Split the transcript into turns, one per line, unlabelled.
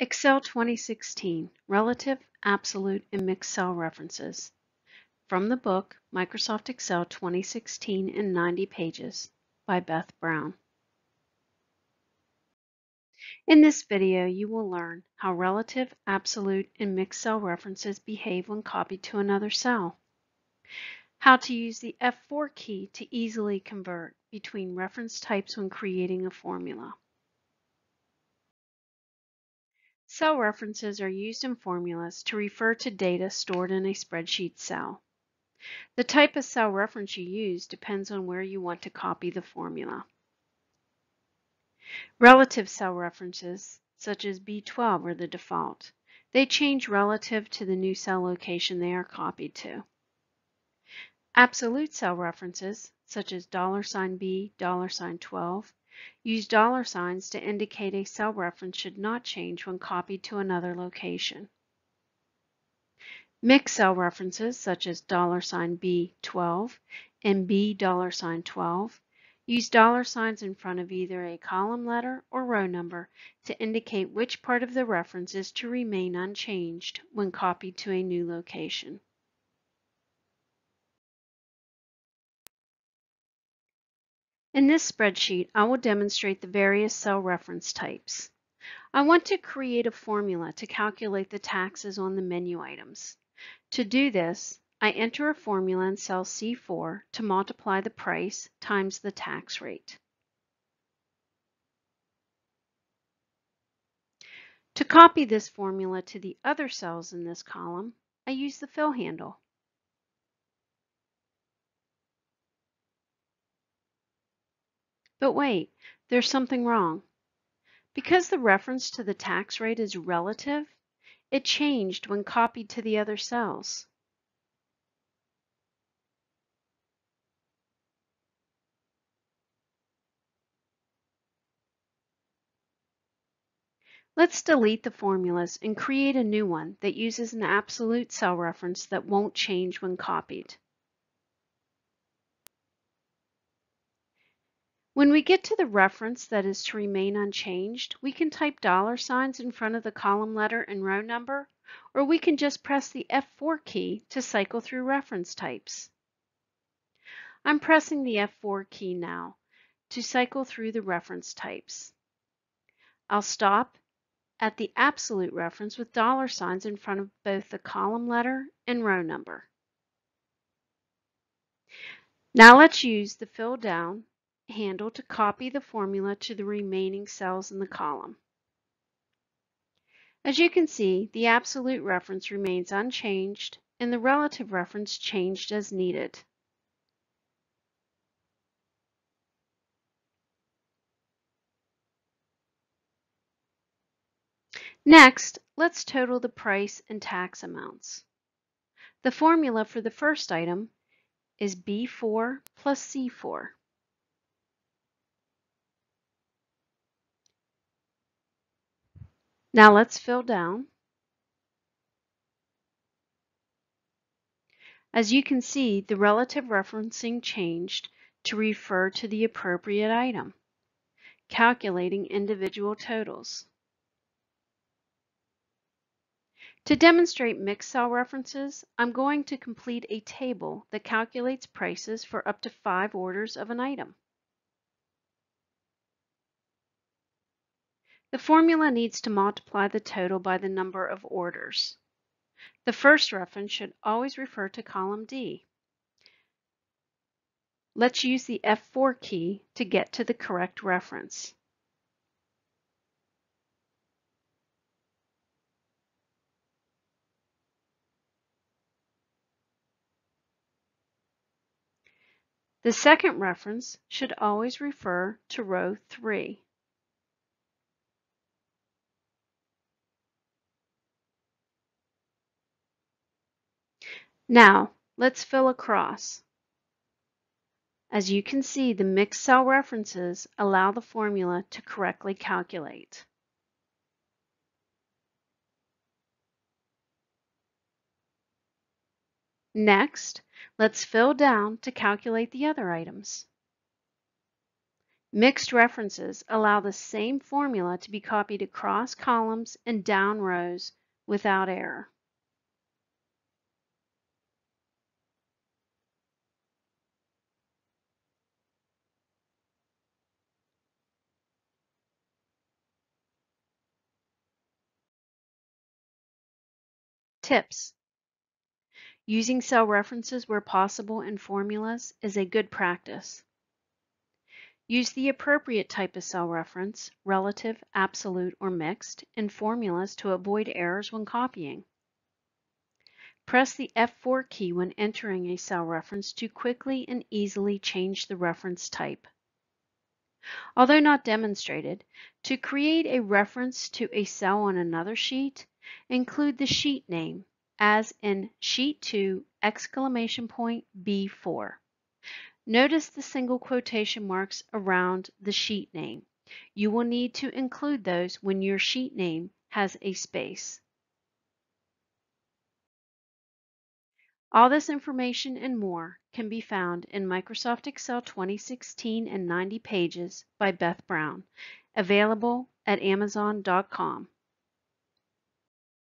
Excel 2016 Relative, Absolute, and Mixed Cell References from the book Microsoft Excel 2016 in 90 Pages by Beth Brown. In this video, you will learn how relative, absolute, and mixed cell references behave when copied to another cell, how to use the F4 key to easily convert between reference types when creating a formula. Cell references are used in formulas to refer to data stored in a spreadsheet cell. The type of cell reference you use depends on where you want to copy the formula. Relative cell references, such as B12, are the default. They change relative to the new cell location they are copied to. Absolute cell references, such as $B, $12, use dollar signs to indicate a cell reference should not change when copied to another location. Mixed cell references, such as $B12 and B$12, Use dollar signs in front of either a column letter or row number to indicate which part of the reference is to remain unchanged when copied to a new location. In this spreadsheet, I will demonstrate the various cell reference types. I want to create a formula to calculate the taxes on the menu items. To do this, I enter a formula in cell C4 to multiply the price times the tax rate. To copy this formula to the other cells in this column, I use the fill handle. But wait, there's something wrong. Because the reference to the tax rate is relative, it changed when copied to the other cells. Let's delete the formulas and create a new one that uses an absolute cell reference that won't change when copied. When we get to the reference that is to remain unchanged, we can type dollar signs in front of the column letter and row number, or we can just press the F4 key to cycle through reference types. I'm pressing the F4 key now to cycle through the reference types. I'll stop at the absolute reference with dollar signs in front of both the column letter and row number. Now let's use the fill down handle to copy the formula to the remaining cells in the column. As you can see, the absolute reference remains unchanged and the relative reference changed as needed. Next, let's total the price and tax amounts. The formula for the first item is B4 plus C4. Now let's fill down. As you can see, the relative referencing changed to refer to the appropriate item, calculating individual totals. To demonstrate mixed cell references, I'm going to complete a table that calculates prices for up to five orders of an item. The formula needs to multiply the total by the number of orders. The first reference should always refer to column D. Let's use the F4 key to get to the correct reference. The second reference should always refer to row 3. Now, let's fill across. As you can see, the mixed cell references allow the formula to correctly calculate. Next, let's fill down to calculate the other items. Mixed references allow the same formula to be copied across columns and down rows without error. Tips. Using cell references where possible in formulas is a good practice. Use the appropriate type of cell reference, relative, absolute, or mixed, in formulas to avoid errors when copying. Press the F4 key when entering a cell reference to quickly and easily change the reference type. Although not demonstrated, to create a reference to a cell on another sheet, include the sheet name, as in Sheet 2 exclamation point B4. Notice the single quotation marks around the sheet name. You will need to include those when your sheet name has a space. All this information and more can be found in Microsoft Excel 2016 and 90 pages by Beth Brown, available at amazon.com.